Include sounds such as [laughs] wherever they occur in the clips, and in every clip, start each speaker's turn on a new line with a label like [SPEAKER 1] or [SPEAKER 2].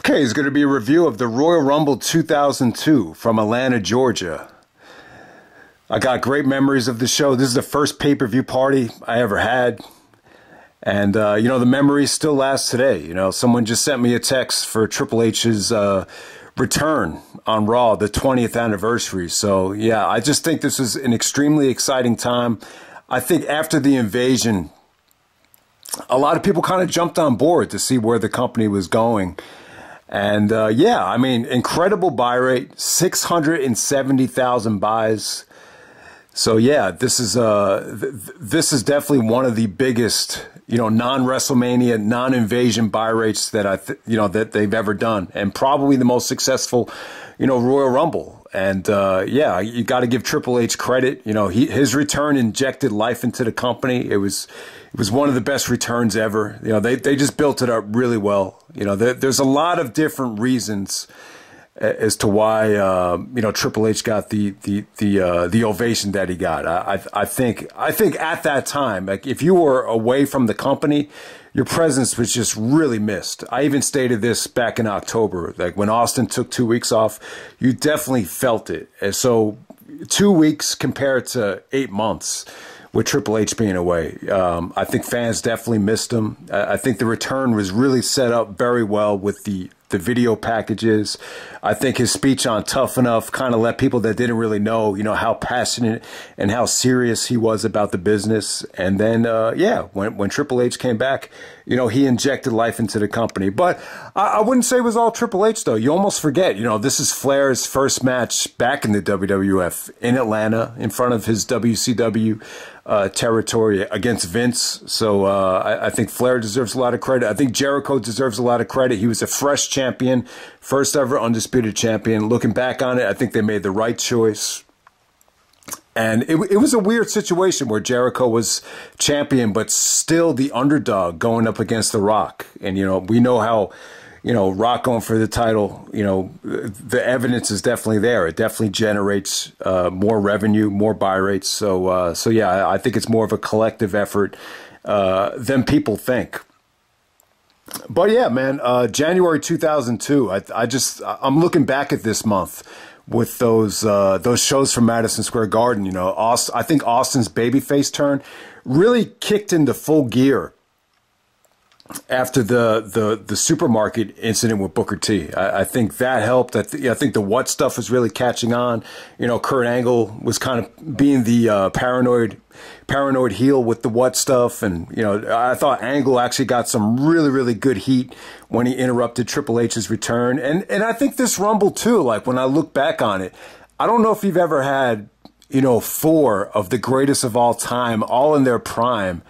[SPEAKER 1] Okay, it's going to be a review of the Royal Rumble 2002 from Atlanta, Georgia. I got great memories of the show. This is the first pay per view party I ever had. And, uh, you know, the memories still last today. You know, someone just sent me a text for Triple H's uh, return on Raw, the 20th anniversary. So, yeah, I just think this is an extremely exciting time. I think after the invasion, a lot of people kind of jumped on board to see where the company was going. And uh, yeah, I mean, incredible buy rate, 670,000 buys. So yeah, this is uh, th- this is definitely one of the biggest, you know, non WrestleMania, non invasion buy rates that I, th- you know, that they've ever done, and probably the most successful, you know, Royal Rumble. And uh, yeah, you got to give Triple H credit. You know, he, his return injected life into the company. It was it was one of the best returns ever. You know, they they just built it up really well. You know, there, there's a lot of different reasons as to why uh, you know Triple H got the the the uh, the ovation that he got. I, I think I think at that time, like if you were away from the company, your presence was just really missed. I even stated this back in October, like when Austin took two weeks off, you definitely felt it. And so two weeks compared to eight months with Triple H being away. Um, I think fans definitely missed him. I, I think the return was really set up very well with the the video packages. I think his speech on Tough Enough kind of let people that didn't really know, you know, how passionate and how serious he was about the business. And then, uh, yeah, when, when Triple H came back, you know, he injected life into the company. But I, I wouldn't say it was all Triple H, though. You almost forget, you know, this is Flair's first match back in the WWF in Atlanta in front of his WCW uh, territory against Vince. So uh, I, I, think Flair deserves a lot of credit. I think Jericho deserves a lot of credit. He was a fresh champion, first ever undisputed champion. Looking back on it, I think they made the right choice. And it, it was a weird situation where Jericho was champion, but still the underdog going up against The Rock. And, you know, we know how you know, Rock going for the title, you know, the evidence is definitely there. It definitely generates uh, more revenue, more buy rates. So, uh, so yeah, I think it's more of a collective effort uh, than people think. But yeah, man, uh, January 2002. I, I just I'm looking back at this month with those uh, those shows from Madison Square Garden. You know, Austin, I think Austin's babyface turn really kicked into full gear after the, the, the supermarket incident with Booker T. I, I think that helped. I, th- I, think the what stuff was really catching on. You know, Kurt Angle was kind of being the uh, paranoid paranoid heel with the what stuff, and you know, I thought Angle actually got some really really good heat when he interrupted Triple H's return, and and I think this Rumble too. Like when I look back on it, I don't know if you've ever had you know four of the greatest of all time all in their prime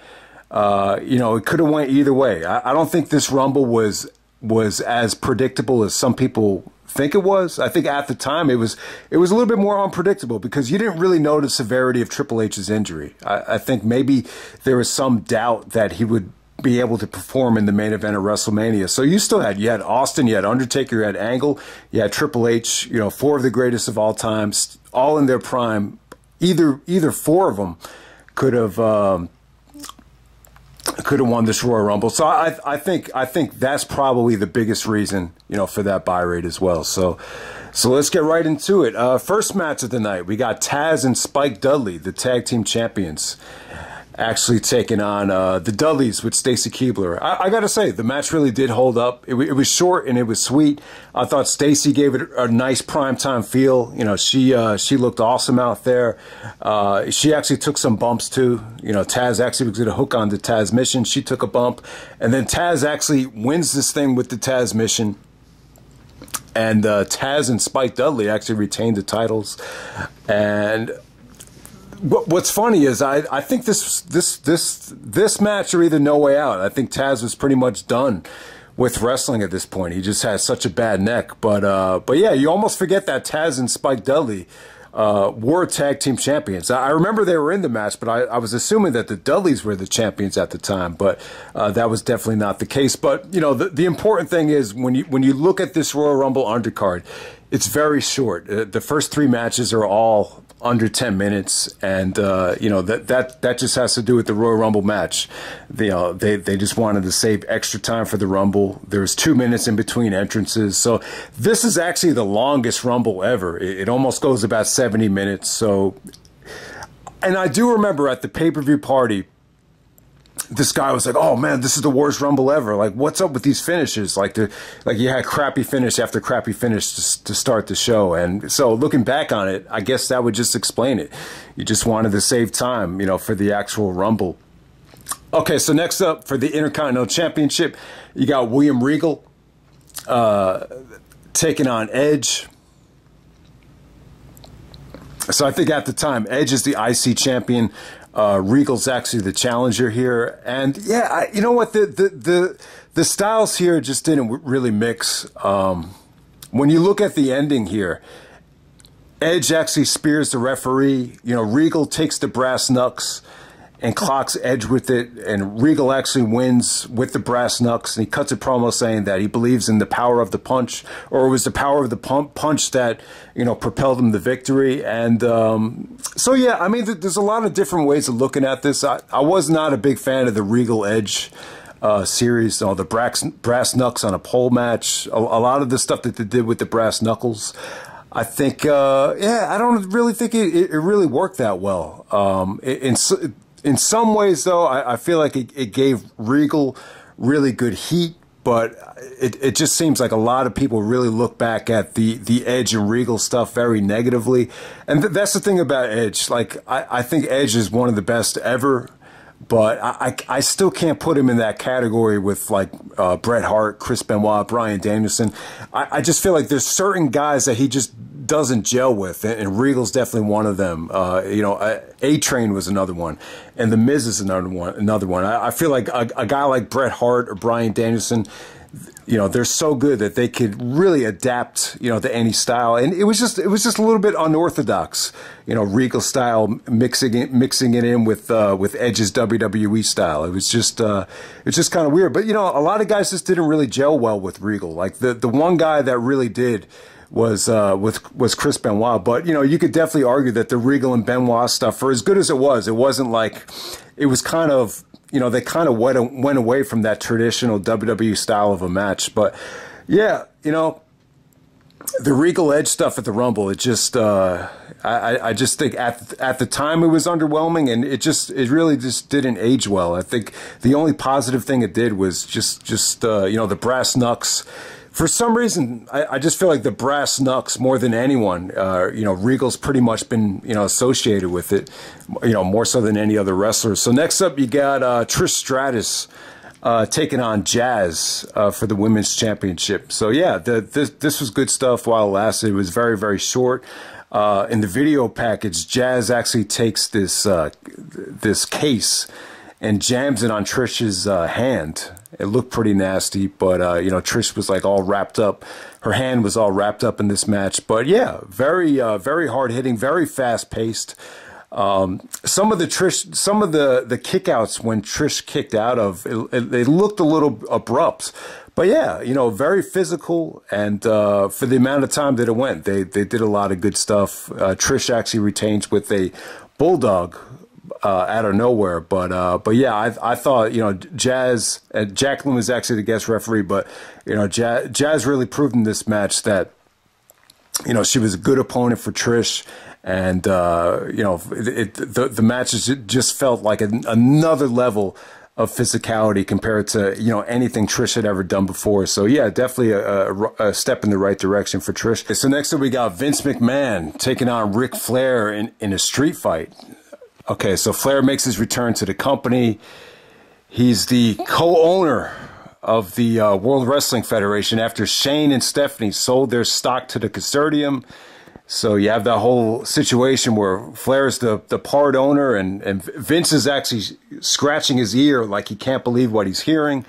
[SPEAKER 1] uh, you know, it could have went either way. I, I, don't think this Rumble was was as predictable as some people think it was. I think at the time it was it was a little bit more unpredictable because you didn't really know the severity of Triple H's injury. I, I think maybe there was some doubt that he would be able to perform in the main event of WrestleMania. So you still had you had Austin, you had Undertaker, you had Angle, you had Triple H. You know, four of the greatest of all times, all in their prime. Either either four of them could have. Um, could have won this Royal Rumble. So I, I think I think that's probably the biggest reason, you know, for that buy rate as well. So, so let's get right into it. Uh, first match of the night, we got Taz and Spike Dudley, the tag team champions actually taking on uh, the Dudleys with Stacy Keibler. I, I got to say, the match really did hold up. It, it, was short and it was sweet. I thought Stacy gave it a nice primetime feel. You know, she uh, she looked awesome out there. Uh, she actually took some bumps too. You know, Taz actually going to hook on the Tazmission. She took a bump, and then Taz actually wins this thing with the Tazmission and uh, Taz and Spike Dudley actually retained the titles. And what's funny is I, I think this this this this match or either no way out. I think Taz was pretty much done with wrestling at this point. He just has such a bad neck. But uh, but yeah, you almost forget that Taz and Spike Dudley uh, were tag team champions. I remember they were in the match, but I, I was assuming that the Dudleys were the champions at the time. But uh, that was definitely not the case. But you know, the, the important thing is when you when you look at this Royal Rumble undercard, it's very short. Uh, the first three matches are all under 10 minutes and uh, you know that that that just has to do with the Royal Rumble match. They, uh, they they just wanted to save extra time for the Rumble. There was two minutes in between entrances. So this is actually the longest Rumble ever. It, it almost goes about 70 minutes. So and I do remember at the pay-per-view party this guy was like, "Oh man, this is the worst Rumble ever. Like, what's up with these finishes? Like, the like you had crappy finish after crappy finish to, to start the show." And so, looking back on it, I guess that would just explain it. You just wanted to save time, you know, for the actual Rumble. Okay, so next up for the Intercontinental Championship, you got William Regal uh, taking on Edge. So I think at the time, Edge is the IC champion. Uh, Regal's actually the challenger here, and yeah, I, you know what the, the the the styles here just didn't really mix. Um, when you look at the ending here, Edge actually spears the referee. You know, Regal takes the brass knucks and clocks Edge with it, and Regal actually wins with the brass knucks, and he cuts a promo saying that he believes in the power of the punch, or it was the power of the pump, punch that you know propelled him to victory. And um, so, yeah, I mean, there's a lot of different ways of looking at this. I, I was not a big fan of the Regal Edge. Uh, series, know, the brass, brass knucks on a pole match, a, a lot of the stuff that they did with the brass knuckles, I think, uh, yeah, I don't really think it, it, really worked that well. Um, in, in some ways, though, I, I feel like it, it, gave Regal really good heat, but it, it just seems like a lot of people really look back at the, the Edge and Regal stuff very negatively. And th- that's the thing about Edge. Like, I, I think Edge is one of the best ever but I, I, still can't put him in that category with like uh, Bret Hart, Chris Benoit, Bryan Danielson. I, I, just feel like there's certain guys that he just doesn't gel with, and, and Regal's definitely one of them. Uh, you know, A Train was another one, and The Miz is another one. Another one. I, I feel like a, a guy like Bret Hart or Bryan Danielson you know they're so good that they could really adapt you know to any style. And it was just it was just a little bit unorthodox you know regal style mixing it mixing it in with uh, with edge's wwe style. It was just uh, it's just kind of weird. But you know a lot of guys just didn't really gel well with regal. Like the the one guy that really did was uh, with was Chris Benoit, but you know you could definitely argue that the Regal and Benoit stuff, for as good as it was, it wasn't like it was kind of you know, they kind of went, went away from that traditional WWE style of a match. But yeah, you know, the Regal Edge stuff at the Rumble, it just, uh, I, I just think at at the time it was underwhelming, and it just it really just didn't age well. I think the only positive thing it did was just just uh, you know the brass knucks for some reason, I, I, just feel like the brass knucks more than anyone. Uh, you know, Regal's pretty much been you know associated with it, you know, more so than any other wrestler. So next up, you got uh, Trish Stratus. Uh, taking on Jazz uh, for the women's championship. So yeah, the, this this was good stuff while it lasted. It was very very short. Uh, in the video package, Jazz actually takes this uh, this case and jams it on Trish's uh, hand. It looked pretty nasty, but uh, you know Trish was like all wrapped up. Her hand was all wrapped up in this match. But yeah, very uh, very hard hitting, very fast paced. Um, some of the Trish, some of the the kickouts when Trish kicked out of, it, it, they looked a little abrupt. But yeah, you know, very physical, and uh, for the amount of time that it went, they they did a lot of good stuff. Uh, Trish actually retains with a bulldog uh, out of nowhere. But uh, but yeah, I I thought you know Jazz uh, Jacqueline was actually the guest referee, but you know Jazz, Jazz really proved in this match that you know she was a good opponent for Trish. And uh, you know, it, it, the the match just felt like an, another level of physicality compared to you know anything Trish had ever done before. So yeah, definitely a, a, a, step in the right direction for Trish. So next up we got Vince McMahon taking on Ric Flair in, in a street fight. Okay, so Flair makes his return to the company. He's the co-owner of the uh, World Wrestling Federation after Shane and Stephanie sold their stock to the consortium. So you have that whole situation where Flair's the, the part owner and, and Vince is actually scratching his ear like he can't believe what he's hearing.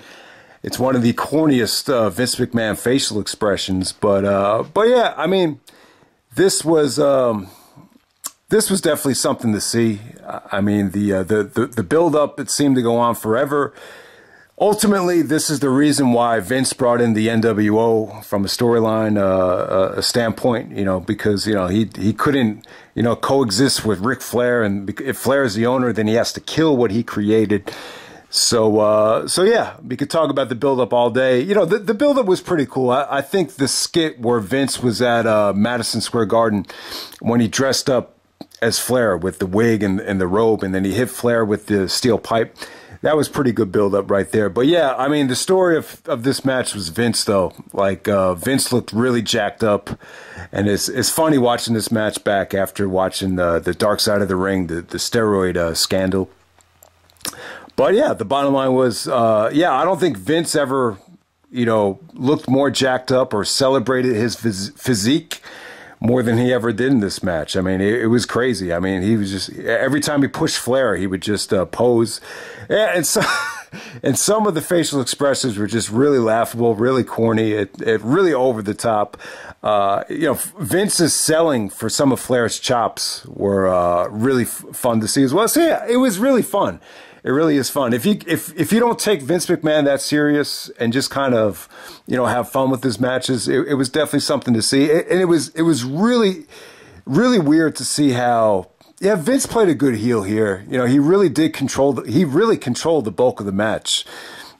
[SPEAKER 1] It's one of the corniest uh, Vince McMahon facial expressions. But, uh, but yeah, I mean, this was... Um, this was definitely something to see. I mean, the uh, the the, the build up it seemed to go on forever. ultimately, this is the reason why Vince brought in the NWO from a storyline uh, a standpoint. You know, because you know he he couldn't you know coexist with Ric Flair, and if Flair is the owner, then he has to kill what he created. So, uh, so yeah, we could talk about the build-up all day. You know, the, the build-up was pretty cool. I, I think the skit where Vince was at uh, Madison Square Garden when he dressed up as Flair with the wig and, and the robe, and then he hit Flair with the steel pipe. That was pretty good build-up right there. But yeah, I mean, the story of, of this match was Vince, though. Like, uh, Vince looked really jacked up. And it's, it's funny watching this match back after watching the, the Dark Side of the Ring, the, the steroid uh, scandal. But yeah, the bottom line was, uh, yeah, I don't think Vince ever, you know, looked more jacked up or celebrated his phys- physique more than he ever did in this match. I mean, it, it, was crazy. I mean, he was just every time he pushed Flair, he would just uh, pose, and so. [laughs] and some of the facial expressions were just really laughable, really corny, it, it really over the top. Uh, you know, Vince's selling for some of Flair's chops were uh, really fun to see as well. So yeah, it was really fun it really is fun. If you if if you don't take Vince McMahon that serious and just kind of you know have fun with his matches, it, it was definitely something to see. and it was it was really really weird to see how yeah Vince played a good heel here. You know he really did control the, he really controlled the bulk of the match.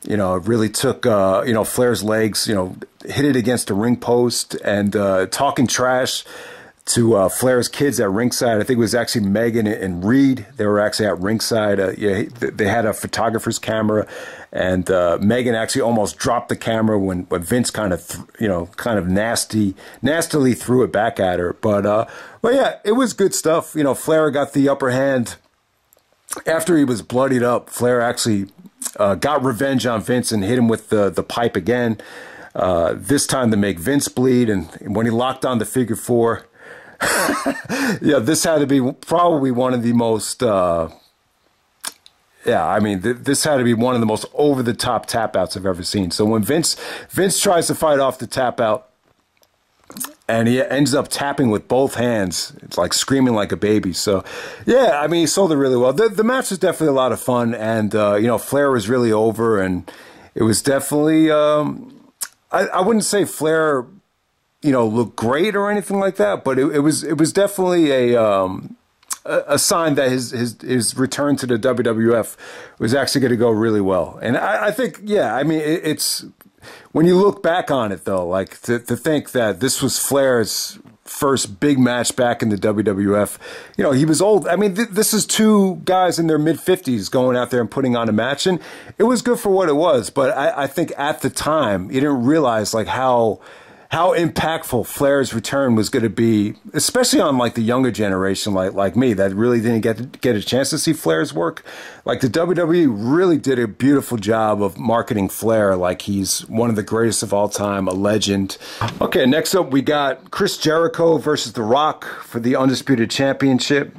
[SPEAKER 1] You know, it really took uh, you know Flair's legs. You know, hit it against the ring post and uh, talking trash to uh, Flair's kids at ringside. I think it was actually Megan and Reid. They were actually at ringside. Uh, yeah, they had a photographer's camera, and uh, Megan actually almost dropped the camera when, when Vince kind of, you know, kind of nasty, nastily threw it back at her. But, uh, but yeah, it was good stuff. You know, Flair got the upper hand after he was bloodied up. Flair actually uh, got revenge on Vince and hit him with the the pipe again. Uh, this time to make Vince bleed, and when he locked on the figure four yeah, this had to be probably one of the most. Uh, yeah, I mean, th- this had to be one of the most over the top tap outs I've ever seen. So when Vince Vince tries to fight off the tap out, and he ends up tapping with both hands. It's like screaming like a baby. So, yeah, I mean, he sold it really well. The, the match was definitely a lot of fun, and uh, you know, Flair was really over, and it was definitely. Um, I, I wouldn't say Flair you know, look great or anything like that, but it, it was it was definitely a um, a, sign that his his his return to the WWF was actually going to go really well. And I, I think, yeah, I mean, it, it's when you look back on it though, like to to think that this was Flair's first big match back in the WWF. You know, he was old. I mean, th- this is two guys in their mid 50s going out there and putting on a match. And it was good for what it was. But I, I think at the time, you didn't realize like how how impactful Flair's return was going to be, especially on like the younger generation like like me that really didn't get to, get a chance to see Flair's work. Like the WWE really did a beautiful job of marketing Flair like he's one of the greatest of all time, a legend. Okay, next up we got Chris Jericho versus The Rock for the Undisputed Championship.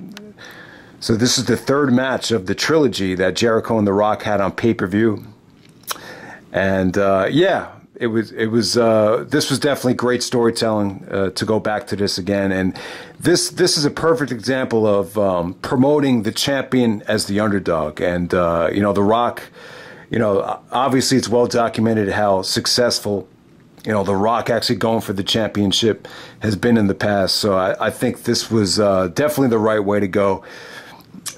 [SPEAKER 1] So this is the third match of the trilogy that Jericho and The Rock had on pay-per-view. And uh, yeah, it was it was uh, this was definitely great storytelling uh, to go back to this again. And this this is a perfect example of um, promoting the champion as the underdog. And uh, you know the rock you know obviously it's well documented how successful you know the rock actually going for the championship has been in the past. So I, I think this was uh, definitely the right way to go.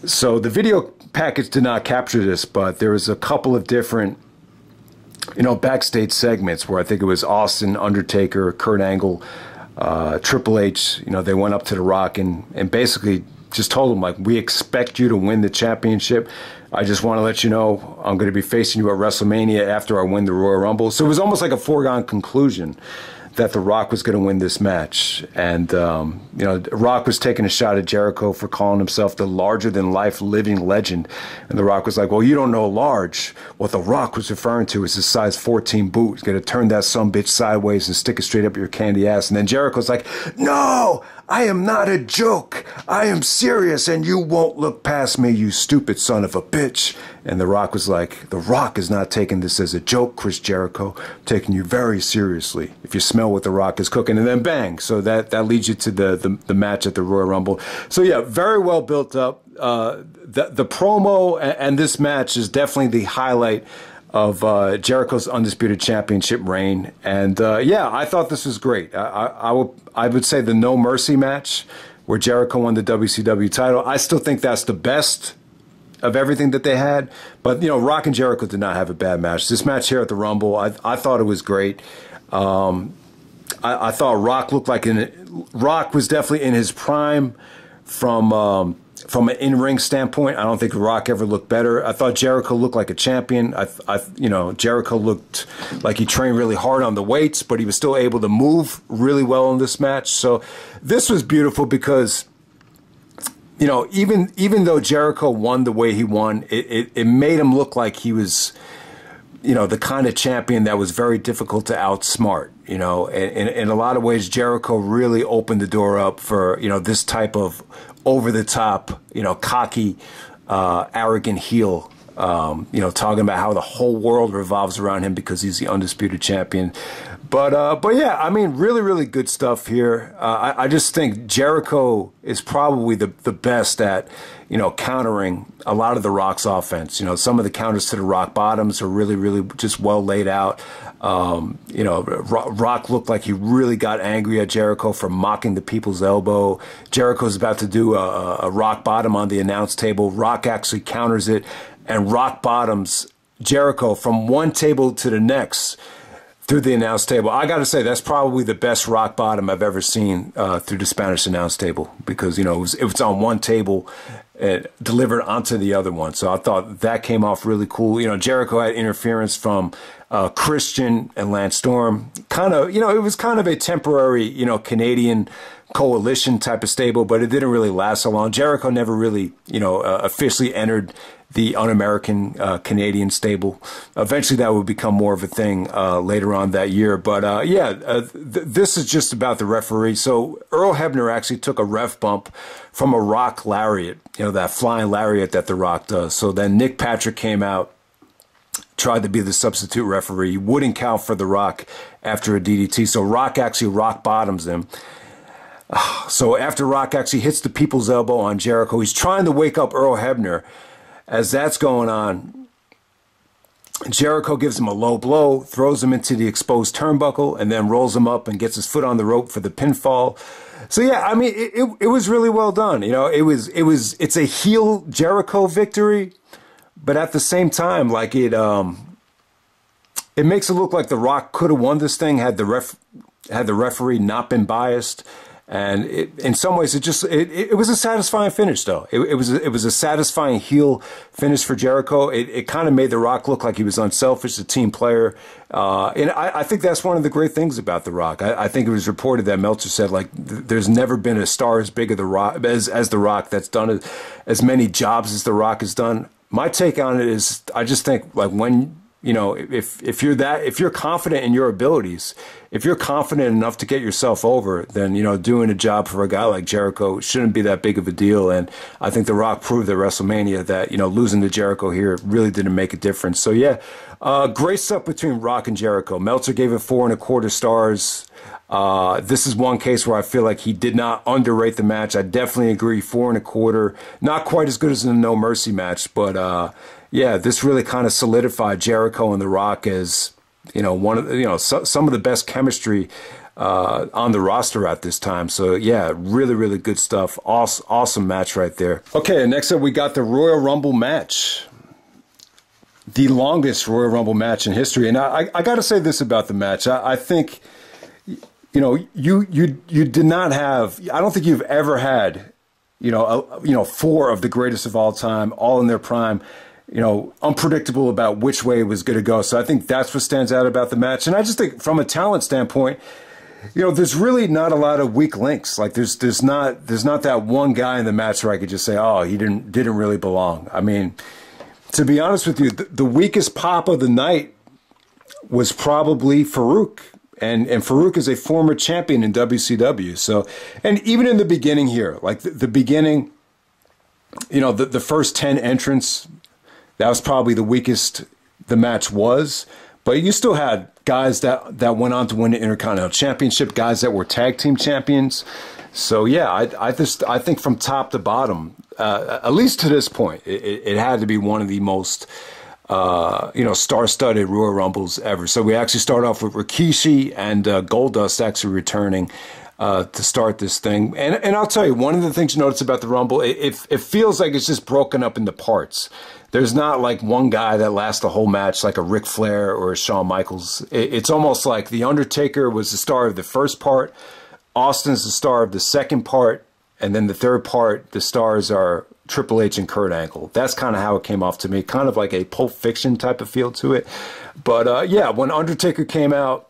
[SPEAKER 1] So the video package did not capture this but there was a couple of different you know, backstage segments where I think it was Austin, Undertaker, Kurt Angle, uh, Triple H, you know, they went up to The Rock and, and basically just told him, like, we expect you to win the championship. I just want to let you know I'm going to be facing you at WrestleMania after I win the Royal Rumble. So it was almost like a foregone conclusion that The Rock was going to win this match. And, um, you know, Rock was taking a shot at Jericho for calling himself the larger than life living legend. And The Rock was like, well, you don't know large. What The Rock was referring to is his size 14 boot. He's going to turn that some bitch sideways and stick it straight up your candy ass. And then Jericho's like, no, I am not a joke. I am serious and you won't look past me, you stupid son of a bitch. And The Rock was like, The Rock is not taking this as a joke, Chris Jericho. I'm taking you very seriously. If you smell what The Rock is cooking, and then bang. So that, that leads you to the, the, the match at the Royal Rumble. So yeah, very well built up. Uh, the, the promo and, and this match is definitely the highlight of uh, Jericho's undisputed championship reign. And uh, yeah, I thought this was great. I, I, I, would I would say the No Mercy match where Jericho won the WCW title. I still think that's the best of everything that they had. But you know, Rock and Jericho did not have a bad match. This match here at the Rumble, I, I thought it was great. Um, I, I, thought Rock looked like an Rock was definitely in his prime from um, from an in-ring standpoint, I don't think Rock ever looked better. I thought Jericho looked like a champion. I, I, you know, Jericho looked like he trained really hard on the weights, but he was still able to move really well in this match. So this was beautiful because, you know, even even though Jericho won the way he won, it, it, it made him look like he was, you know, the kind of champion that was very difficult to outsmart. You know, in, in a lot of ways, Jericho really opened the door up for you know this type of over the top, you know, cocky, uh, arrogant heel. Um, you know, talking about how the whole world revolves around him because he's the undisputed champion. But uh, but yeah, I mean, really, really good stuff here. Uh, I, I, just think Jericho is probably the the best at you know countering a lot of the Rock's offense. You know, some of the counters to the Rock bottoms are really, really just well laid out. Um, you know, Rock looked like he really got angry at Jericho for mocking the people's elbow. Jericho's about to do a, a rock bottom on the announce table. Rock actually counters it and rock bottoms Jericho from one table to the next through the announce table. I got to say that's probably the best rock bottom I've ever seen uh, through the Spanish announce table because you know it was, it was on one table and delivered onto the other one. So I thought that came off really cool. You know, Jericho had interference from uh, Christian and Lance Storm. Kind of, you know, it was kind of a temporary, you know, Canadian coalition type of stable, but it didn't really last so long. Jericho never really, you know, uh, officially entered the un-American uh, Canadian stable. Eventually, that would become more of a thing uh, later on that year. But uh, yeah, uh, th- this is just about the referee. So Earl Hebner actually took a ref bump from a Rock lariat, you know, that flying lariat that The Rock does. So then Nick Patrick came out, tried to be the substitute referee. He wouldn't count for The Rock after a DDT. So Rock actually rock bottoms him. [sighs] So after Rock actually hits the people's elbow on Jericho, he's trying to wake up Earl Hebner as that's going on, Jericho gives him a low blow, throws him into the exposed turnbuckle, and then rolls him up and gets his foot on the rope for the pinfall. So yeah, I mean, it, it, it was really well done. You know, it was it was it's a heel Jericho victory, but at the same time, like it um, it makes it look like The Rock could have won this thing had the ref had the referee not been biased. And it, in some ways, it just it, it was a satisfying finish, though. It, it was it was a satisfying heel finish for Jericho. It, it kind of made The Rock look like he was unselfish, a team player, uh, and I, I, think that's one of the great things about The Rock. I, I think it was reported that Meltzer said like th- there's never been a star as big as The Rock as as The Rock that's done as, as many jobs as The Rock has done. My take on it is, I just think like when you know, if if you're that if you're confident in your abilities, if you're confident enough to get yourself over, then you know doing a job for a guy like Jericho shouldn't be that big of a deal. And I think The Rock proved at WrestleMania that you know losing to Jericho here really didn't make a difference. So yeah, uh, great stuff between Rock and Jericho. Meltzer gave it four and a quarter stars. Uh, this is one case where I feel like he did not underrate the match. I definitely agree, four and a quarter. Not quite as good as the No Mercy match, but uh, yeah, this really kind of solidified Jericho and The Rock as you know one of the, you know so, some of the best chemistry uh, on the roster at this time. So yeah, really really good stuff. Awesome, awesome match right there. Okay, next up we got the Royal Rumble match. The longest Royal Rumble match in history, and I, I got to say this about the match. I, I think, you know, you you you did not have. I don't think you've ever had, you know, a, you know, four of the greatest of all time, all in their prime you know, unpredictable about which way it was going to go. So I think that's what stands out about the match. And I just think from a talent standpoint, you know, there's really not a lot of weak links. Like there's there's not there's not that one guy in the match where I could just say, oh, he didn't didn't really belong. I mean, to be honest with you, the, the weakest pop of the night was probably Farouk. And and Farouk is a former champion in WCW. So and even in the beginning here, like the, the beginning, you know, the, the first ten entrants that was probably the weakest the match was. But you still had guys that, that went on to win the Intercontinental Championship, guys that were tag team champions. So yeah, I, I just I think from top to bottom, uh, at least to this point, it, it, had to be one of the most uh, you know, star-studded Royal Rumbles ever. So we actually start off with Rikishi and uh, Goldust actually returning uh, to start this thing. And and I'll tell you, one of the things you notice about the Rumble, it, it, it feels like it's just broken up into parts. There's not like one guy that lasts the whole match like a Ric Flair or a Shawn Michaels. It, it's almost like The Undertaker was the star of the first part, Austin's the star of the second part, and then the third part, the stars are Triple H and Kurt Angle. That's kind of how it came off to me, kind of like a Pulp Fiction type of feel to it. But uh, yeah, when Undertaker came out,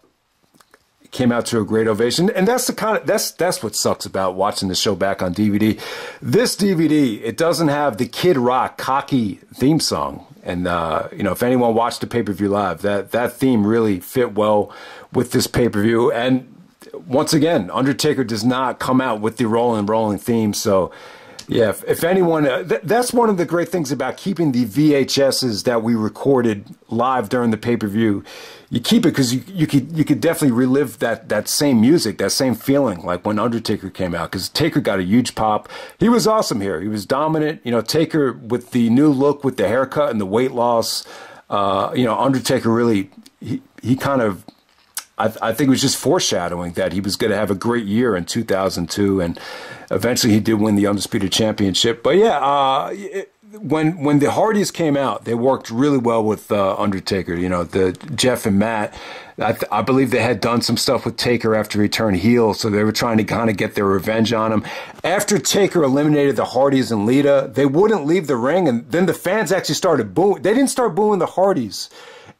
[SPEAKER 1] came out to a great ovation, and that's the kind of that's that's what sucks about watching the show back on DVD. This DVD, it doesn't have the Kid Rock cocky theme song, and uh, you know if anyone watched the pay per view live, that that theme really fit well with this pay per view. And once again, Undertaker does not come out with the rolling rolling theme, so yeah, if, if anyone, uh, th- that's one of the great things about keeping the VHSs that we recorded live during the pay per view. You keep it because you you could you could definitely relive that that same music, that same feeling, like when Undertaker came out. Because Taker got a huge pop. He was awesome here. He was dominant. You know, Taker with the new look, with the haircut and the weight loss. Uh, you know, Undertaker really he he kind of I, I, think it was just foreshadowing that he was going to have a great year in 2002, and eventually he did win the undisputed championship. But yeah, uh, it, when when the Hardys came out, they worked really well with uh, Undertaker. You know, the Jeff and Matt. I, th- I, believe they had done some stuff with Taker after he turned heel, so they were trying to kind of get their revenge on him. After Taker eliminated the Hardys and Lita, they wouldn't leave the ring, and then the fans actually started booing. They didn't start booing the Hardys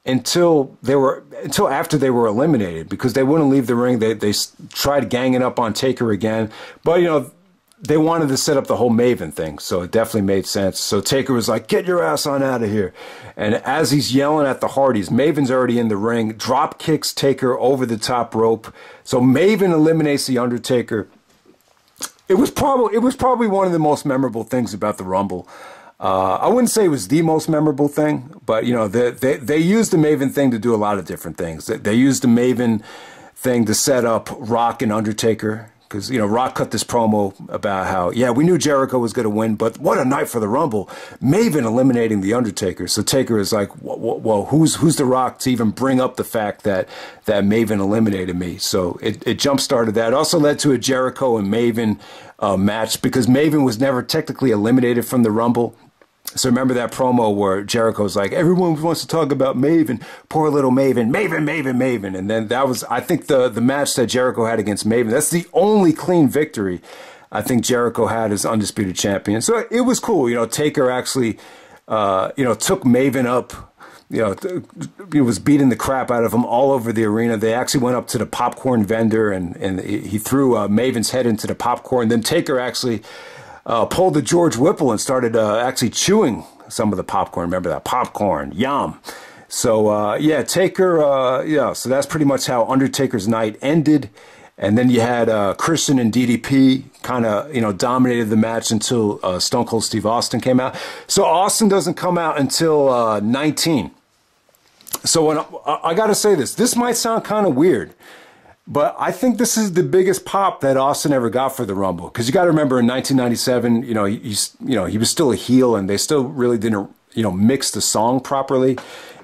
[SPEAKER 1] until they were until after they were eliminated because they wouldn't leave the ring. They they tried ganging up on Taker again, but you know they wanted to set up the whole Maven thing, so it definitely made sense. So Taker was like, "Get your ass on out of here!" And as he's yelling at the Hardys, Maven's already in the ring, drop kicks Taker over the top rope. So Maven eliminates the Undertaker. It was probably it was probably one of the most memorable things about the Rumble. Uh, I wouldn't say it was the most memorable thing, but you know, they, they, they used the Maven thing to do a lot of different things. They, they used the Maven thing to set up Rock and Undertaker because you know Rock cut this promo about how yeah we knew Jericho was going to win, but what a night for the Rumble! Maven eliminating the Undertaker. So Taker is like, well, who's who's the Rock to even bring up the fact that that Maven eliminated me? So it it jump started that. It also led to a Jericho and Maven uh, match because Maven was never technically eliminated from the Rumble. So remember that promo where Jericho's like, everyone wants to talk about Maven, poor little Maven, Maven, Maven, Maven. And then that was, I think, the, the match that Jericho had against Maven. That's the only clean victory I think Jericho had as undisputed champion. So it was cool. You know, Taker actually, uh, you know, took Maven up. You know, he was beating the crap out of him all over the arena. They actually went up to the popcorn vendor and, and he threw uh, Maven's head into the popcorn. Then Taker actually uh, pulled the George Whipple and started uh, actually chewing some of the popcorn. Remember that popcorn? Yum. So uh, yeah, Taker. Uh, yeah, so that's pretty much how Undertaker's night ended. And then you had uh, Christian and DDP kind of you know dominated the match until uh, Stone Cold Steve Austin came out. So Austin doesn't come out until uh, 19. So when I, I got to say this, this might sound kind of weird. But I think this is the biggest pop that Austin ever got for the Rumble because you got to remember in 1997, you know, he's you know he was still a heel and they still really didn't you know mix the song properly.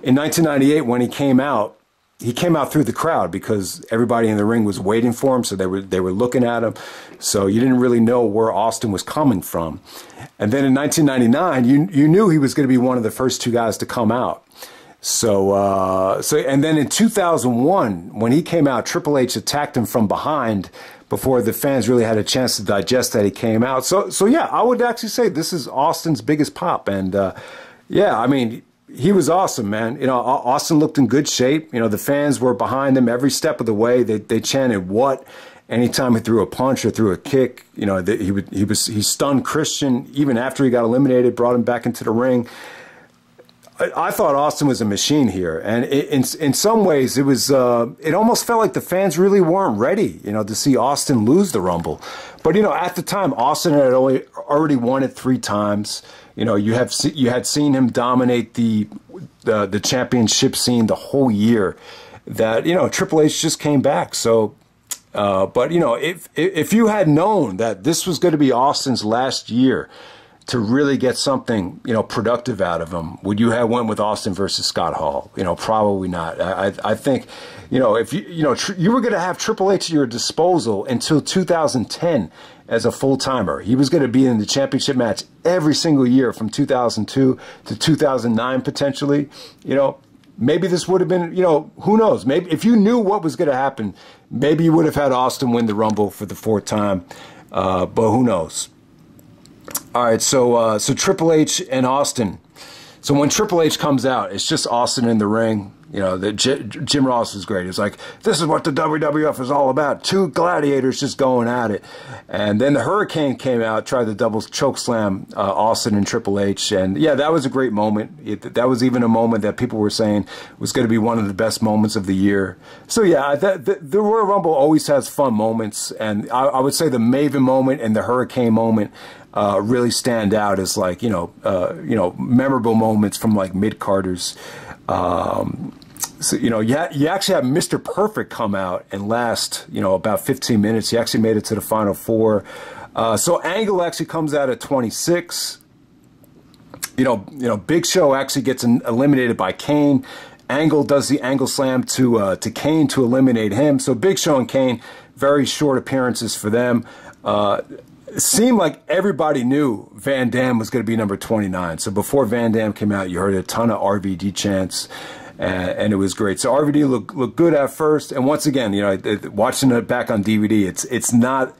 [SPEAKER 1] In 1998, when he came out, he came out through the crowd because everybody in the ring was waiting for him, so they were they were looking at him. So you didn't really know where Austin was coming from. And then in 1999, you you knew he was going to be one of the first two guys to come out. So, uh, so, and then in 2001, when he came out, Triple H attacked him from behind before the fans really had a chance to digest that he came out. So, so yeah, I would actually say this is Austin's biggest pop. And, uh, yeah, I mean, he was awesome, man. You know, Austin looked in good shape. You know, the fans were behind him every step of the way. They, they chanted, what? Anytime he threw a punch or threw a kick, you know, he would, he was, he stunned Christian even after he got eliminated, brought him back into the ring. I thought Austin was a machine here, and in in some ways, it was uh, it almost felt like the fans really weren't ready, you know, to see Austin lose the Rumble. But you know, at the time, Austin had only, already won it three times. You know, you have you had seen him dominate the the, the championship scene the whole year. That you know, Triple H just came back, so. Uh, but you know, if if you had known that this was going to be Austin's last year to really get something, you know, productive out of him, would you have went with Austin versus Scott Hall? You know, probably not. I, I think, you know, if you, you know, you were going to have Triple H at your disposal until 2010 as a full timer. He was going to be in the championship match every single year from 2002 to 2009 potentially. You know, maybe this would have been, you know, who knows? Maybe if you knew what was going to happen, maybe you would have had Austin win the Rumble for the fourth time. Uh, but who knows? All right, so uh, so Triple H and Austin. So when Triple H comes out, it's just Austin in the ring. You know, the J- Jim Ross is great. It's like this is what the WWF is all about: two gladiators just going at it. And then the Hurricane came out, tried the double choke slam uh, Austin and Triple H, and yeah, that was a great moment. It, that was even a moment that people were saying was going to be one of the best moments of the year. So yeah, the, the, the Royal Rumble always has fun moments, and I, I would say the Maven moment and the Hurricane moment uh, really stand out as like you know uh, you know memorable moments from like mid carders. Um, so you know you, you actually have Mr. Perfect come out and last you know about 15 minutes. He actually made it to the final four. Uh, so Angle actually comes out at 26. You know, you know, Big Show actually gets eliminated by Kane. Angle does the angle slam to uh, to Kane to eliminate him. So Big Show and Kane, very short appearances for them. Uh, seemed like everybody knew Van Dam was going to be number 29. So before Van Dam came out, you heard a ton of RVD chants. And, and it was great. So RVD looked looked good at first, and once again, you know, watching it back on DVD, it's it's not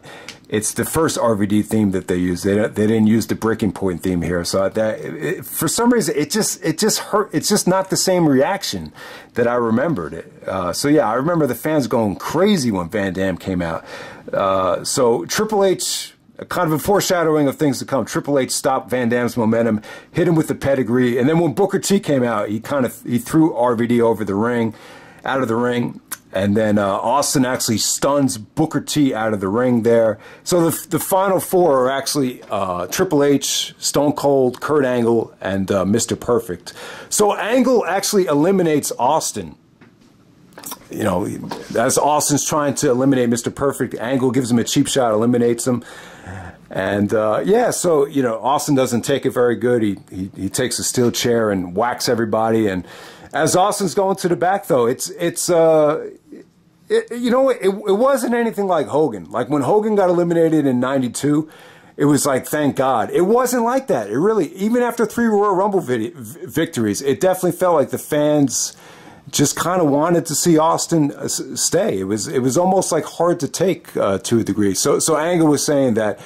[SPEAKER 1] it's the first RVD theme that they used. They they didn't use the breaking point theme here. So that it, for some reason it just it just hurt. It's just not the same reaction that I remembered it. Uh, so yeah, I remember the fans going crazy when Van Dam came out. Uh, so Triple H kind of a foreshadowing of things to come. Triple H stopped Van Dam's momentum, hit him with the pedigree, and then when Booker T came out, he kind of he threw RVD over the ring, out of the ring, and then uh, Austin actually stuns Booker T out of the ring there. So the the final four are actually uh, Triple H, Stone Cold, Kurt Angle, and uh, Mr. Perfect. So Angle actually eliminates Austin you know, as Austin's trying to eliminate Mr. Perfect, Angle gives him a cheap shot, eliminates him. And uh, yeah, so you know, Austin doesn't take it very good. He, he he takes a steel chair and whacks everybody. And as Austin's going to the back, though, it's it's uh, it, you know, it, it wasn't anything like Hogan. Like when Hogan got eliminated in '92, it was like thank God. It wasn't like that. It really, even after three Royal Rumble victories, it definitely felt like the fans just kind of wanted to see Austin uh, stay. It was it was almost like hard to take uh, to a degree. So so Angle was saying that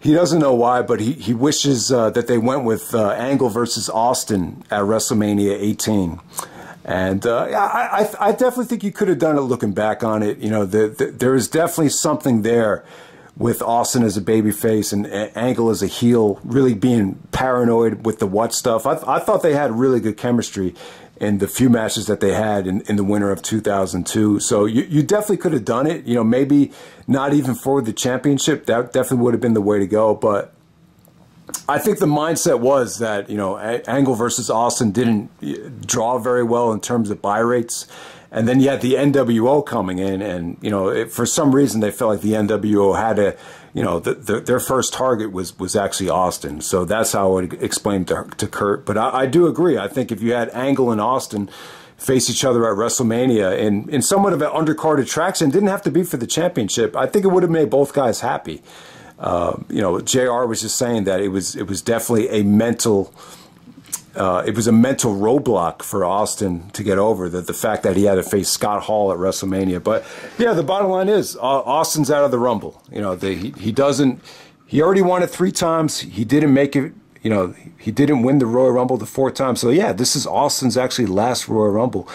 [SPEAKER 1] he doesn't know why, but he, he wishes uh, that they went with uh, Angle versus Austin at WrestleMania 18. And uh, I, I, I, definitely think you could have done it looking back on it. You know, the, the, there is definitely something there with Austin as a babyface and Angle as a heel, really being paranoid with the what stuff. I, I thought they had really good chemistry in the few matches that they had in, in the winter of 2002. So you, you definitely could have done it. You know, maybe not even for the championship. That definitely would have been the way to go. But I think the mindset was that, you know, Angle versus Austin didn't uh, draw very well in terms of buy rates. And then you had the NWO coming in, and you know, it, for some reason they felt like the NWO had to you know, the, the, their first target was was actually Austin. So that's how I would explain to, to Kurt. But I, I do agree. I think if you had Angle and Austin face each other at WrestleMania in, in somewhat of an undercard attraction, didn't have to be for the championship. I think it would have made both guys happy. Uh, you know, Jr. was just saying that it was it was definitely a mental uh, it was a mental roadblock for Austin to get over that the fact that he had to face Scott Hall at WrestleMania. But yeah, the bottom line is uh, Austin's out of the Rumble. You know, the, he he doesn't. He already won it three times. He didn't make it. You know, he didn't win the Royal Rumble the fourth time. So yeah, this is Austin's actually last Royal Rumble.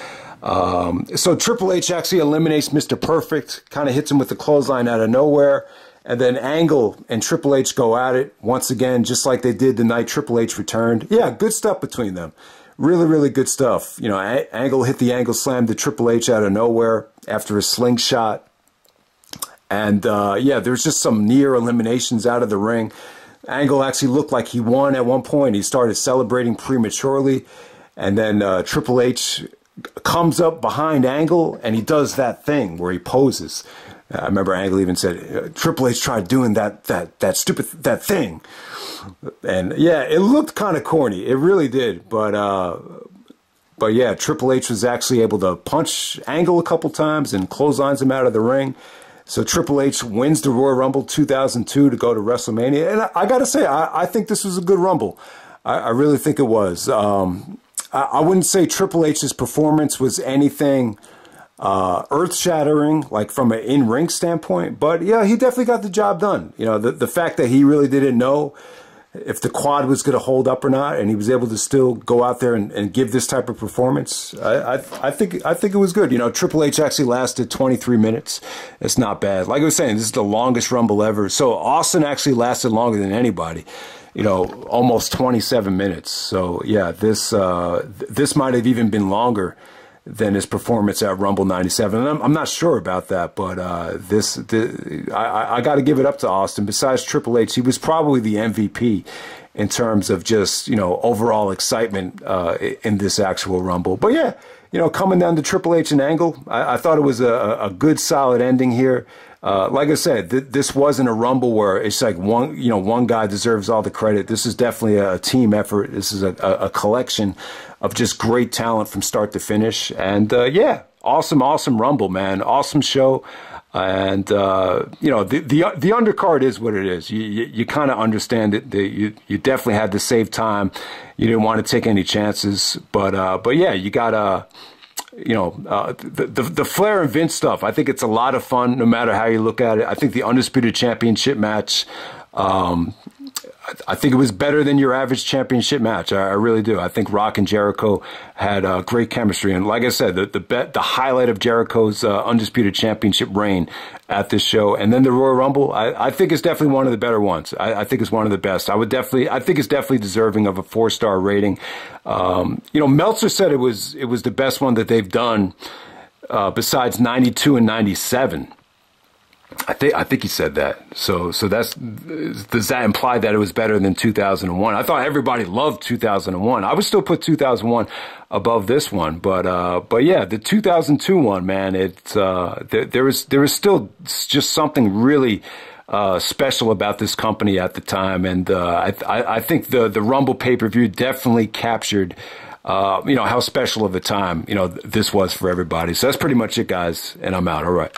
[SPEAKER 1] Um, so Triple H actually eliminates Mr. Perfect, kind of hits him with the clothesline out of nowhere. And then Angle and Triple H go at it once again, just like they did the night Triple H returned. Yeah, good stuff between them. Really, really good stuff. You know, Angle hit the angle slam to Triple H out of nowhere after a slingshot. And uh, yeah, there's just some near eliminations out of the ring. Angle actually looked like he won at one point. He started celebrating prematurely. And then uh, Triple H comes up behind Angle and he does that thing where he poses I remember Angle even said Triple H tried doing that that that stupid that thing, and yeah, it looked kind of corny. It really did, but uh, but yeah, Triple H was actually able to punch Angle a couple times and clotheslines him out of the ring. So Triple H wins the Royal Rumble 2002 to go to WrestleMania, and I, I got to say, I, I, think this was a good Rumble. I, I really think it was. Um, I, I, wouldn't say Triple H's performance was anything uh, earth shattering, like from an in ring standpoint, but yeah, he definitely got the job done. You know, the the fact that he really didn't know if the quad was going to hold up or not, and he was able to still go out there and, and give this type of performance. I, I, I, think I think it was good. You know, Triple H actually lasted 23 minutes. It's not bad. Like I was saying, this is the longest Rumble ever. So Austin actually lasted longer than anybody. You know, almost 27 minutes. So yeah, this uh, this might have even been longer than his performance at Rumble 97. And I'm, I'm not sure about that, but uh, this, this, I, I got to give it up to Austin. Besides Triple H, he was probably the MVP in terms of just, you know, overall excitement uh, in this actual Rumble. But yeah, you know, coming down to Triple H and Angle, I, I thought it was a, a good, solid ending here. Uh, like I said, th- this wasn't a rumble where it's like one, you know, one guy deserves all the credit. This is definitely a, team effort. This is a, a, collection of just great talent from start to finish. And uh, yeah, awesome, awesome rumble, man. Awesome show. And uh, you know the, the the undercard is what it is. You you, you kind of understand it. You you definitely had to save time. You didn't want to take any chances, but uh, but yeah, you got to you know, uh, the, the, the Flair and Vince stuff. I think it's a lot of fun, no matter how you look at it. I think the undisputed championship match. Um, I think it was better than your average championship match. I, I really do. I think Rock and Jericho had uh, great chemistry, and like I said, the the, bet, the highlight of Jericho's uh, undisputed championship reign at this show, and then the Royal Rumble. I, I think it's definitely one of the better ones. I, I, think it's one of the best. I would definitely. I think it's definitely deserving of a four star rating. Um, you know, Meltzer said it was it was the best one that they've done uh, besides ninety two and ninety seven. I think I think he said that. So so that's does that imply that it was better than 2001? I thought everybody loved 2001. I would still put 2001 above this one, but uh, but yeah, the 2002 one, man, it uh, there, there was there was still just something really. Uh, special about this company at the time, and uh, I, I, think the the Rumble pay per view definitely captured, uh, you know, how special of a time you know this was for everybody. So that's pretty much it, guys, and I'm out. All right.